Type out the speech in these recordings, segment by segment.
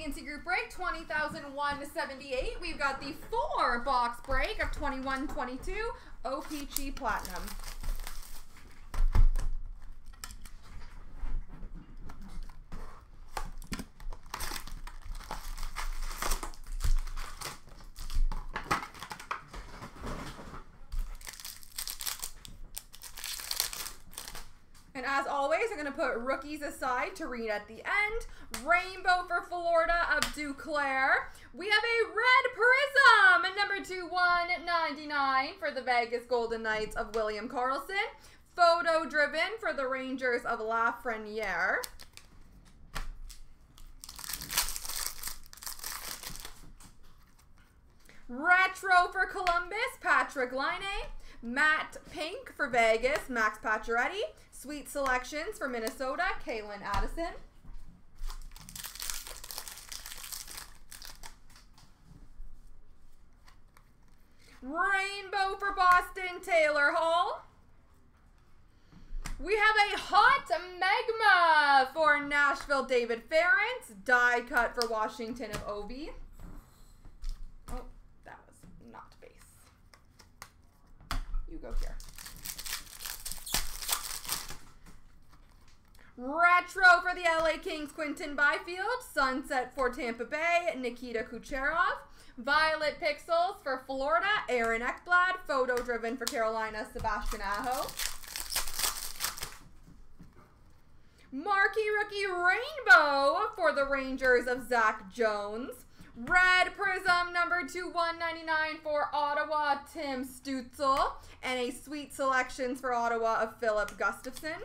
CNC group break 20,001 We've got the four box break of 2122 OPC Platinum. And as always, I'm going to put rookies aside to read at the end. Rainbow for Florida of Duclair. We have a red prism, number 2, 199 for the Vegas Golden Knights of William Karlsson. Photo driven for the Rangers of Lafreniere. Retro for Columbus, Patrick Laine. Matte Pink for Vegas, Max Pacioretty. Sweet Selections for Minnesota, Calen Addison. Rainbow for Boston, Taylor Hall. We have a hot magma for Nashville, David Farrance. Die cut for Washington of Ovi. Oh, that was not base. You go here. Retro for the LA Kings, Quinton Byfield. Sunset for Tampa Bay, Nikita Kucherov. Violet Pixels for Florida, Aaron Ekblad. Photo driven for Carolina, Sebastian Aho. Marquee Rookie Rainbow for the Rangers of Zach Jones. Red Prism number 2 199 for Ottawa, Tim Stützle. And a Sweet Selections for Ottawa of Filip Gustavsson.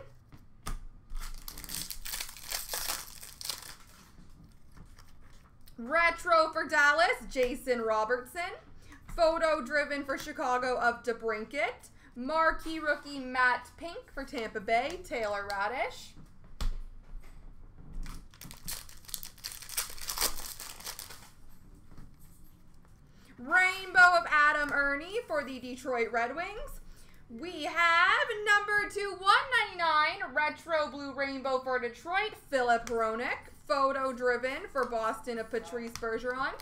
Retro for Dallas, Jason Robertson. Photo driven for Chicago of DeBrincat. Marquee rookie Matt Pink for Tampa Bay, Taylor Raddysh. Rainbow of Adam Erne for the Detroit Red Wings. We have number two, 199 Retro Blue Rainbow for Detroit, Filip Hronek. Photo driven for Boston of Patrice Bergeron.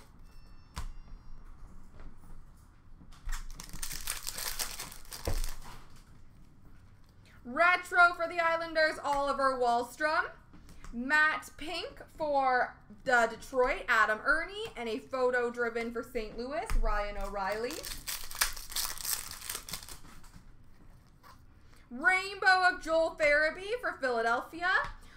Retro for the Islanders, Oliver Wahlstrom. Matte Pink for the Detroit, Adam Erne. And a photo driven for St. Louis, Ryan O'Reilly. Rainbow of Joel Farabee for Philadelphia.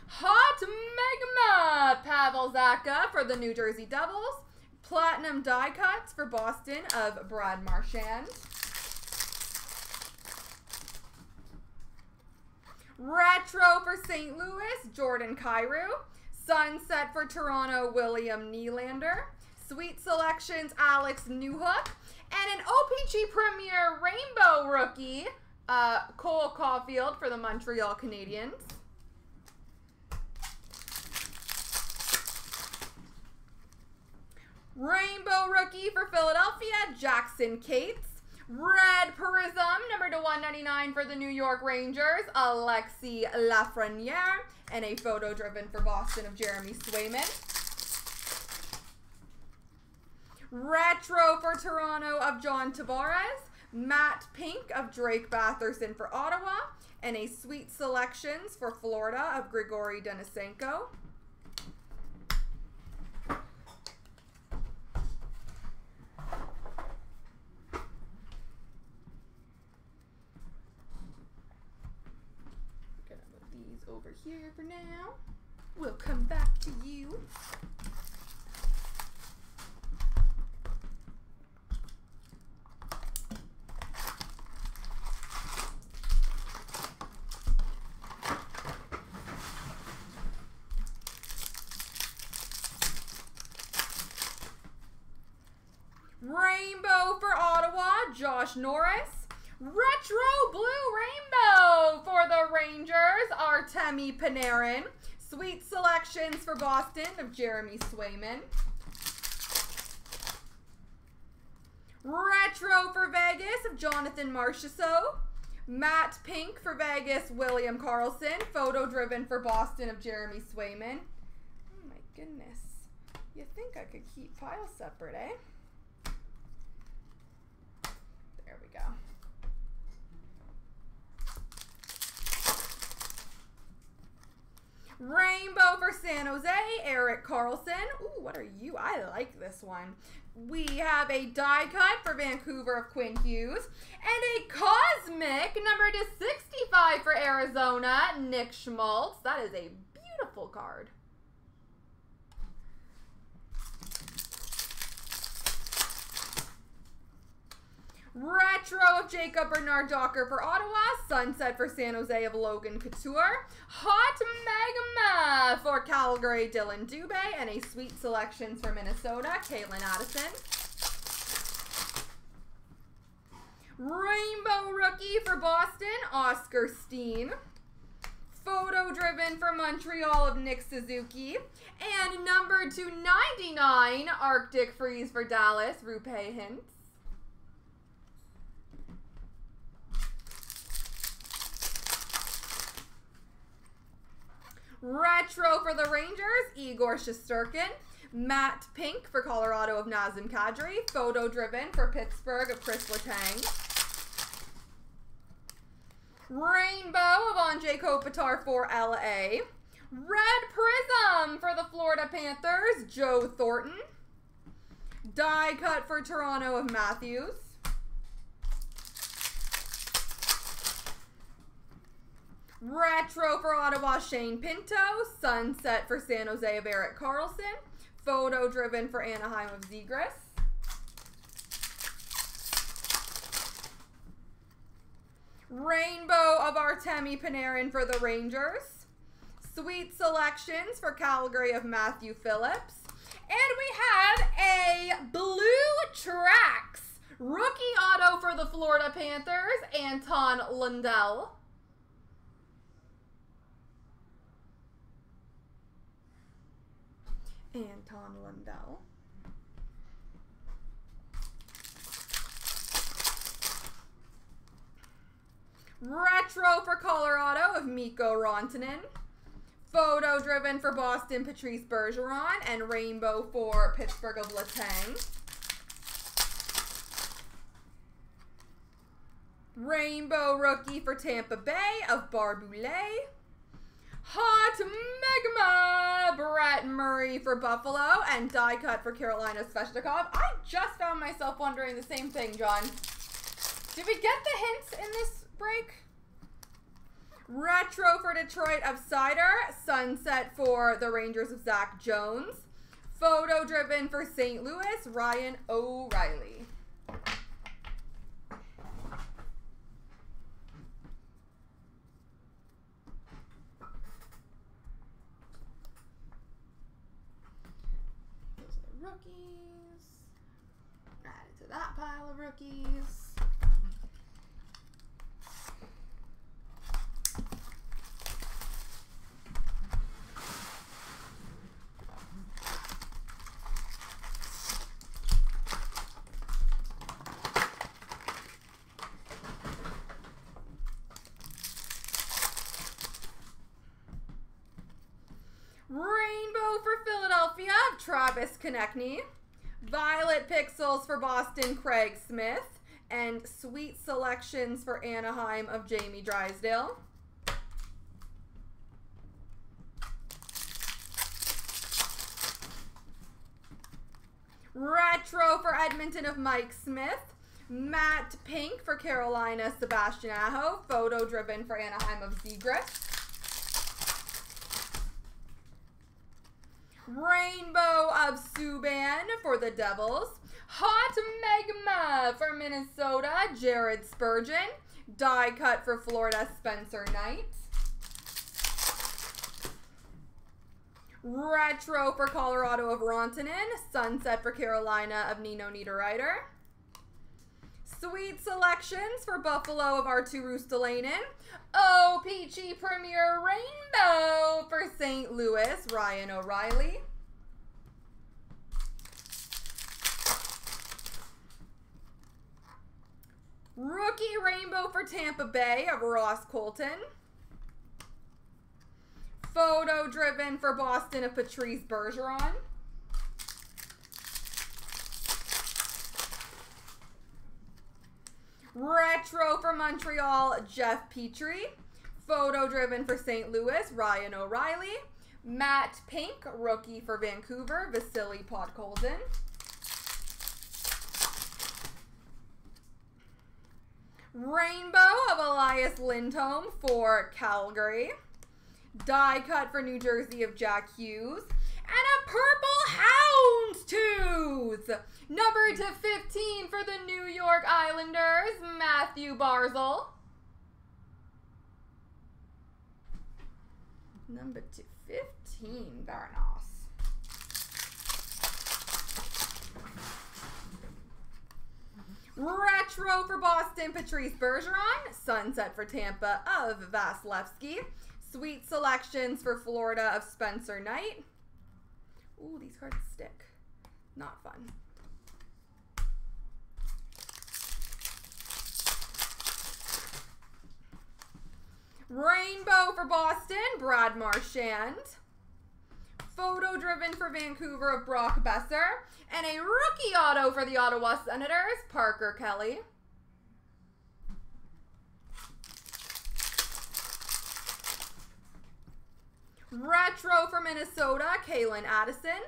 Hot Magma Pavel Zacha for the New Jersey Devils. Platinum die cuts for Boston of Brad Marchand. Retro for St. Louis, Jordan Kyrou. Sunset for Toronto, William Nylander. Sweet Selections, Alex Newhook. And an OPC Premier Rainbow rookie, uh, Cole Caufield for the Montreal Canadiens. Rainbow rookie for Philadelphia, Jackson Cates. Red Prism, number to 199 for the New York Rangers, Alexi Lafreniere. And a photo driven for Boston of Jeremy Swayman. Retro for Toronto of John Tavares. Matte Pink of Drake Batherson for Ottawa. And a Sweet Selections for Florida of Grigory Denisenko. Over here for now. We'll come back to you. Rainbow for Ottawa, Josh Norris. Retro Blue Rainbow for the Rangers, Artemi Panarin. Sweet selections for Boston of Jeremy Swayman. Retro for Vegas of Jonathan Marchessault. Matte Pink for Vegas, William Karlsson. Photo driven for Boston of Jeremy Swayman. Oh my goodness. You think I could keep files separate, eh? There we go. Rainbow for San Jose, Erik Karlsson. Ooh, what are you? I like this one. We have a die cut for Vancouver of Quinn Hughes. And a cosmic number to 65 for Arizona, Nick Schmaltz. That is a beautiful card. Retro of Jacob Bernard Docker for Ottawa. Sunset for San Jose of Logan Couture. Hot Magma for Calgary, Dylan Dubé. And a sweet selections for Minnesota, Calen Addison. Rainbow Rookie for Boston, Oskar Steen. Photo driven for Montreal of Nick Suzuki. And number 299, Arctic Freeze for Dallas, Roope Hintz. Retro for the Rangers, Igor Shesterkin. Matte Pink for Colorado of Nazem Kadri. Photo driven for Pittsburgh of Chris Letang. Rainbow of Anze Kopitar for LA. Red Prism for the Florida Panthers, Joe Thornton. Die cut for Toronto of Matthews. Retro for Ottawa, Shane Pinto. Sunset for San Jose of Erik Karlsson. Photo driven for Anaheim of Zegras. Rainbow of Artemi Panarin for the Rangers. Sweet selections for Calgary of Matthew Phillips. And we have a Blue Tracks rookie auto for the Florida Panthers, Anton Lundell. Anton Lundell. Retro for Colorado of Mikko Rantanen. Photo driven for Boston, Patrice Bergeron. And Rainbow for Pittsburgh of Letang. Rainbow rookie for Tampa Bay of Barré-Boulet. Hot Magma, Brett Murray for Buffalo, and die cut for Carolina Svechnikov. I just found myself wondering the same thing, John. Did we get the hints in this break? Retro for Detroit of Seider, Sunset for the Rangers of Zach Jones. Photo driven for St. Louis, Ryan O'Reilly. Those are the rookies. Add it to that pile of rookies. Rainbow for Philadelphia, Travis Konecny. Violet Pixels for Boston, Craig Smith. And Sweet Selections for Anaheim of Jamie Drysdale. Retro for Edmonton of Mike Smith. Matte Pink for Carolina, Sebastian Aho. Photo driven for Anaheim of Zegras. Rainbow of Subban for the Devils. Hot Magma for Minnesota, Jared Spurgeon. Die cut for Florida, Spencer Knight. Retro for Colorado of Rantanen. Sunset for Carolina of Nino Niederreiter. Sweet selections for Buffalo of Arttu Ruotsalainen. Oh, Peachy Premier Rainbow for St. Louis, Ryan O'Reilly. Rookie Rainbow for Tampa Bay of Ross Colton. Photo driven for Boston of Patrice Bergeron. Retro for Montreal, Jeff Petry. Photo driven for St. Louis, Ryan O'Reilly. Matt Pink, rookie for Vancouver, Vasily Podkolzin. Rainbow of Elias Lindholm for Calgary. Die cut for New Jersey of Jack Hughes. And a purple houndstooth. Number to 15 for the New York Islanders, Mathew Barzal. Number to 15, very. Retro for Boston, Patrice Bergeron. Sunset for Tampa of Vasilevskiy. Sweet selections for Florida of Spencer Knight. Ooh, these cards stick. Not fun. Rainbow for Boston, Brad Marchand. Photo driven for Vancouver of Brock Boeser. And a rookie auto for the Ottawa Senators, Parker Kelly. Retro for Minnesota, Calen Addison.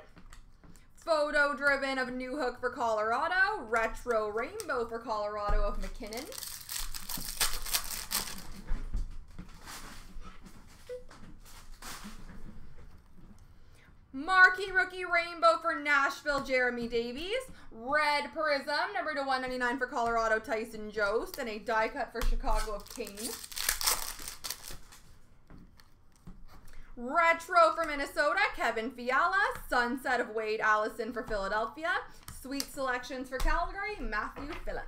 Photo driven of Newhook for Colorado. Retro Rainbow for Colorado of MacKinnon. Marquee Rookie Rainbow for Nashville, Jeremy Davies. Red Prism, number to 199 for Colorado, Tyson Jost. And a die cut for Chicago of Kane. Retro for Minnesota, Kevin Fiala. Sunset of Wade Allison for Philadelphia. Sweet selections for Calgary, Matthew Phillips.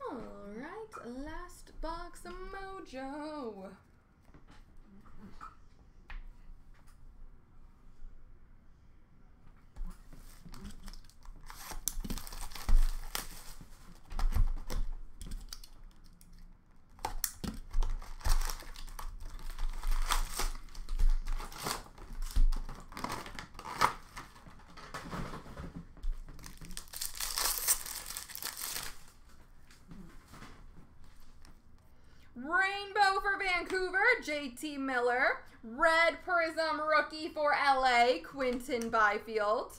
All right, last box of Mojo. Rainbow for Vancouver, JT Miller. Red Prism rookie for LA, Quinton Byfield.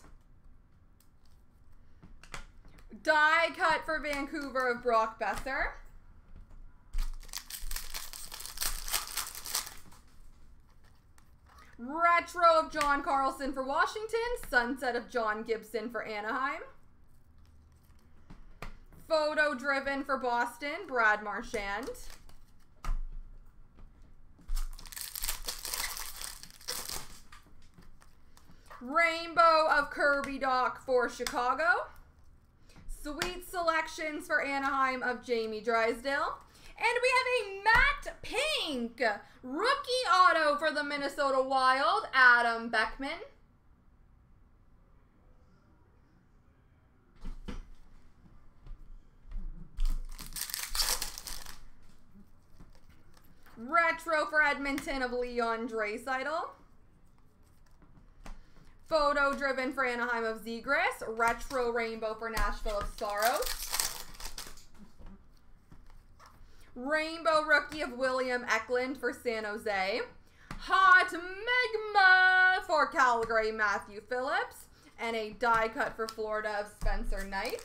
Die cut for Vancouver of Brock Boeser. Retro of John Carlson for Washington. Sunset of John Gibson for Anaheim. Photo driven for Boston, Brad Marchand. Rainbow of Kirby Dach for Chicago. Sweet selections for Anaheim of Jamie Drysdale. And we have a matte pink rookie auto for the Minnesota Wild, Adam Beckman. Retro for Edmonton of Leon Draisaitl. Photo driven for Anaheim of Zegras. Retro Rainbow for Nashville of Saros. Rainbow Rookie of William Eklund for San Jose. Hot Magma for Calgary, Matthew Phillips. And a die cut for Florida of Spencer Knight.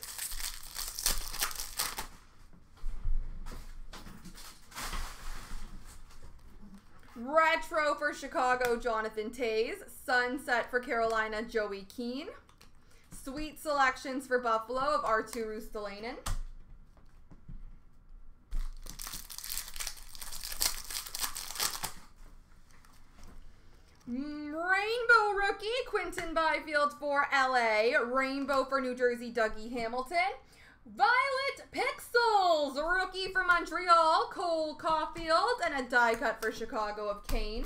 Retro for Chicago, Jonathan Toews. Sunset for Carolina, Joey Keane. Sweet selections for Buffalo of Arttu Ruotsalainen. Mm, Rainbow rookie, Quinton Byfield for LA. Rainbow for New Jersey, Dougie Hamilton. Violet Pixels, rookie for Montreal, Cole Caufield, and a die cut for Chicago of Kane.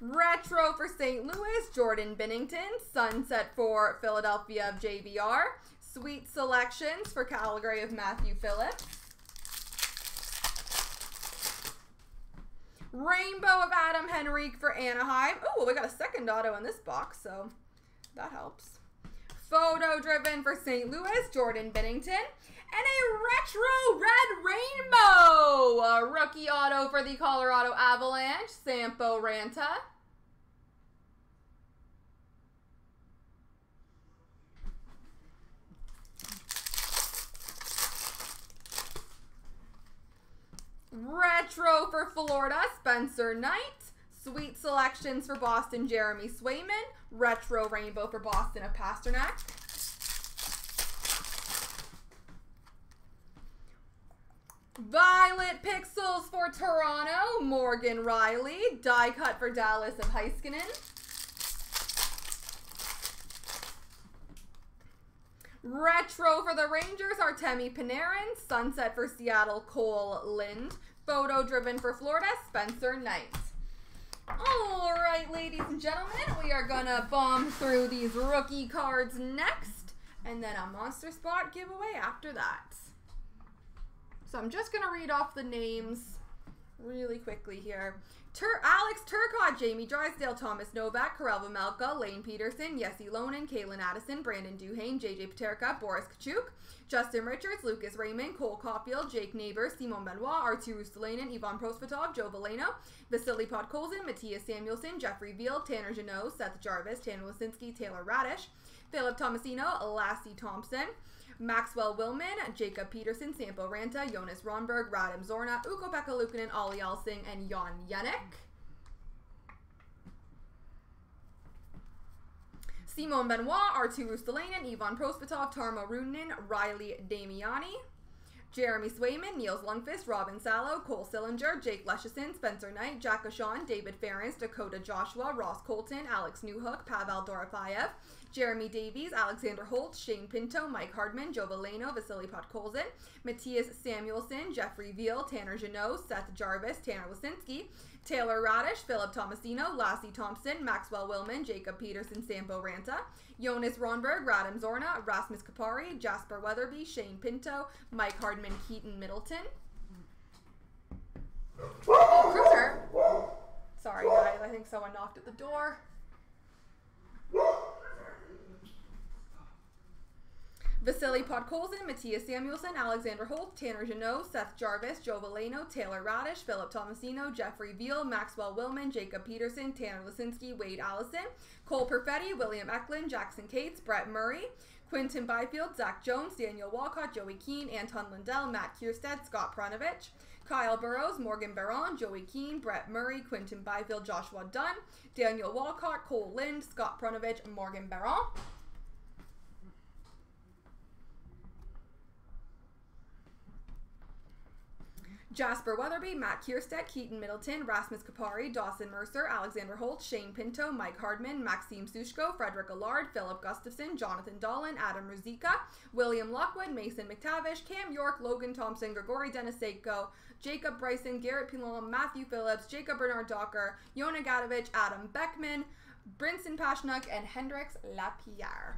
Retro for St. Louis, Jordan Binnington. Sunset for Philadelphia of JVR. Sweet selections for Calgary of Matthew Phillips. Rainbow of Adam Henrique for Anaheim. Oh, well, we got a second auto in this box, so that helps. Photo driven for St. Louis, Jordan Binnington. And a retro red rainbow. A rookie auto for the Colorado Avalanche, Sampo Ranta. Retro for Florida, Spencer Knight. Sweet selections for Boston, Jeremy Swayman. Retro rainbow for Boston of Pastrnak. Violet Pixels for Toronto, Morgan Rielly. Die cut for Dallas of Heiskanen. Retro for the Rangers, Artemi Panarin. Sunset for Seattle, Kole Lind. Photo driven for Florida, Spencer Knight. All right, ladies and gentlemen, we are to bomb through these rookie cards next. And then a Monster Spot giveaway after that. So I'm just to read off the names really quickly here. Tur Alex Turcotte, Jamie Drysdale, Thomas Novak, Karel Vejmelka, Lane Pederson, Jesse Lonan, Calen Addison, Brandon Duhaime, JJ Peterka, Boris Katchouk, Justin Richards, Lucas Raymond, Cole Caufield, Jake Neighbor, Simon Benoit, Arttu Ruotsalainen, Ivan Prosvetov, Joe Veleno, Vasily Podkolzin, Mattias Samuelsson, Jeffrey Viel, Tanner Jeannot, Seth Jarvis, Tanner Laczynski, Taylor Raddysh, Philip Tomasino, Lassi Thomson, Maxwell Willman, Jacob Peterson, Sampo Ranta, Jonas Rondbjerg, Radim Zohorna, Ukko-Pekka Luukkonen, Olli Alsing, and Jan Jenik. Simon Benoit, Arttu Ruotsalainen, Ivan Prosvetov, Tarmo Reunanen, Riley Damiani. Jeremy Swayman, Nils Lundkvist, Robin Salo, Cole Sillinger, Jake Leschyshyn, Spencer Knight, Jack O'Shawn, David Farrance, Dakota Joshua, Ross Colton, Alex Newhook, Pavel Dorofeyev, Jeremy Davies, Alexander Holt, Shane Pinto, Mike Hardman, Joe Veleno, Vasily Podkolzin, Mattias Samuelsson, Jeffrey Viel, Tanner Jeannot, Seth Jarvis, Tanner Laczynski, Taylor Raddysh, Philip Tomasino, Lassi Thomson, Maxwell Willman, Jacob Peterson, Sampo Ranta, Jonas Rondbjerg, Radim Zohorna, Rasmus Kupari, Jasper Weatherby, Shane Pinto, Mike Hardman, Keaton Middleton. Cruiser! Sorry, guys. I think someone knocked at the door. Vasily Podkolzin, Mattias Samuelsson, Alexander Holt, Tanner Jeannot, Seth Jarvis, Joe Veleno, Taylor Raddysh, Philip Tomasino, Jeffrey Viel, Maxwell Willman, Jacob Peterson, Tanner Laczynski, Wade Allison, Cole Perfetti, William Eklund, Jackson Cates, Brett Murray, Quinton Byfield, Zach Jones, Daniel Walcott, Joey Keane, Anton Lundell, Matt Kiersted, Scott Perunovich, Kyle Burrows, Morgan Barron, Joey Keane, Brett Murray, Quinton Byfield, Joshua Dunn, Daniel Walcott, Kole Lind, Scott Perunovich, Morgan Barron. Jasper Weatherby, Matt Kiersted, Keaton Middleton, Rasmus Kupari, Dawson Mercer, Alexander Holt, Shane Pinto, Mike Hardman, Maxime Sushko, Frederick Allard, Filip Gustavsson, Jonathan Dahlen, Adam Ruzicka, William Lockwood, Mason McTavish, Cam York, Logan Thompson, Grigory Denisenko, Jacob Bryson, Garrett Pilon, Matthew Phillips, Jacob Bernard Docker, Yona Gadjovich, Adam Beckman, Brinson Pasichnuk, and Hendrix Lapierre.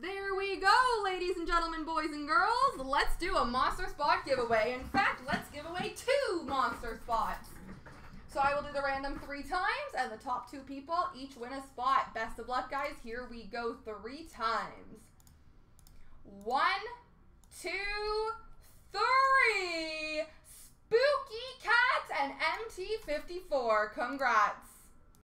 There we go, ladies and gentlemen, boys and girls. Let's do a monster spot giveaway. In fact, let's give away two monster spots. So I will do the random three times, and the top two people each win a spot. Best of luck, guys. Here we go three times. One, two, three. Spooky Cats and MT54. Congrats.